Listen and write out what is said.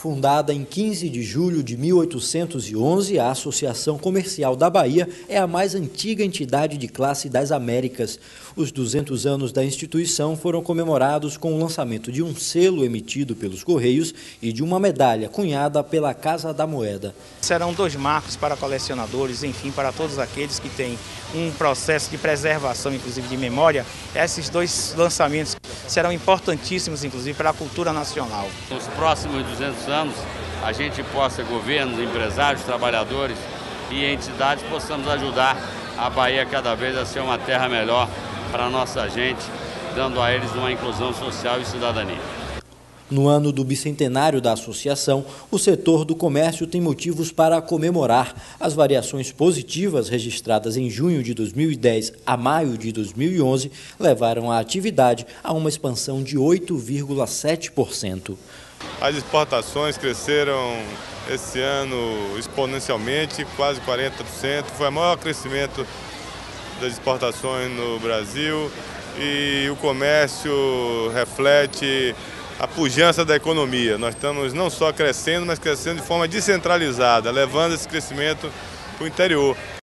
Fundada em 15 de julho de 1811, a Associação Comercial da Bahia é a mais antiga entidade de classe das Américas. Os 200 anos da instituição foram comemorados com o lançamento de um selo emitido pelos Correios e de uma medalha cunhada pela Casa da Moeda. Serão dois marcos para colecionadores, enfim, para todos aqueles que têm um processo de preservação, inclusive de memória. Esses dois lançamentos serão importantíssimos, inclusive, para a cultura nacional. Nos próximos 200 anos, a gente possa, governos, empresários, trabalhadores e entidades, possamos ajudar a Bahia cada vez a ser uma terra melhor para a nossa gente, dando a eles uma inclusão social e cidadania. No ano do bicentenário da associação, o setor do comércio tem motivos para comemorar. As variações positivas registradas em junho de 2010 a maio de 2011 levaram a atividade a uma expansão de 8,7%. As exportações cresceram esse ano exponencialmente, quase 40%. Foi o maior crescimento das exportações no Brasil e o comércio reflete a pujança da economia. Nós estamos não só crescendo, mas crescendo de forma descentralizada, levando esse crescimento para o interior.